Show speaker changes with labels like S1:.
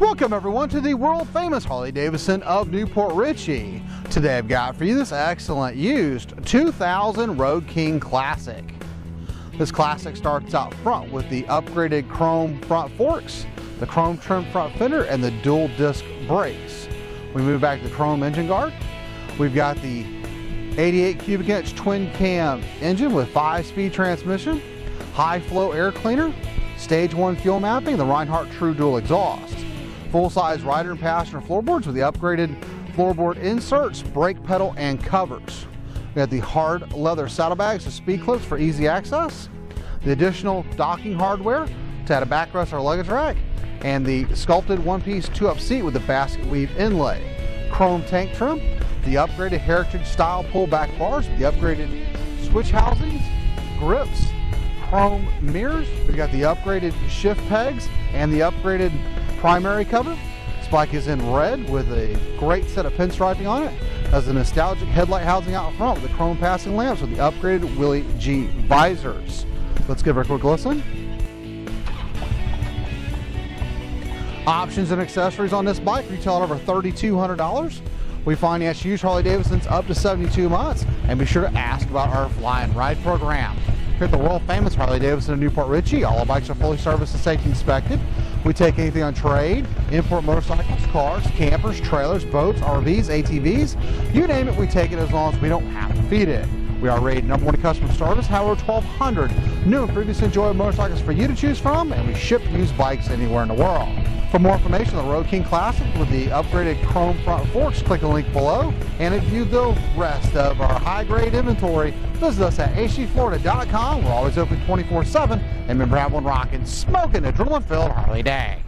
S1: Welcome everyone to the world famous Harley Davidson of New Port Richey. Today I've got for you this excellent used 2000 Road King Classic. This Classic starts out front with the upgraded chrome front forks, the chrome trim front fender, and the dual disc brakes. We move back to the chrome engine guard. We've got the 88 cubic inch twin cam engine with 5-speed transmission, high flow air cleaner, stage 1 fuel mapping, the Rinehart True Dual exhaust. Full-size rider and passenger floorboards with the upgraded floorboard inserts, brake pedal, and covers. We have the hard leather saddlebags with speed clips for easy access, the additional docking hardware to add a backrest or luggage rack, and the sculpted one-piece two-up seat with the basket weave inlay. Chrome tank trim, the upgraded heritage style pull-back bars, with the upgraded switch housings, grips, chrome mirrors. We've got the upgraded shift pegs and the upgraded primary cover. This bike is in red with a great set of pinstriping on it. Has a nostalgic headlight housing out front with the chrome passing lamps with the upgraded Willie G visors. Let's give it a quick listen. Options and accessories on this bike retail at over $3,200. We finance used Harley Davidsons up to 72 months and be sure to ask about our fly and ride program. Here at the world famous Harley Davidson in New Port Richey, all our bikes are fully serviced and safety inspected. We take anything on trade, import motorcycles, cars, campers, trailers, boats, RVs, ATVs. You name it, we take it as long as we don't have to feed it. We are rated number one customer service, however 1,200 new and previously enjoyed motorcycles for you to choose from, and we ship used bikes anywhere in the world. For more information on the Road King Classic with the upgraded chrome front forks, click the link below. And if you the rest of our high-grade inventory, visit us at hdflorida.com. We're always open 24-7. And remember, have one rocking, smoking, adrenaline-filled Harley Day.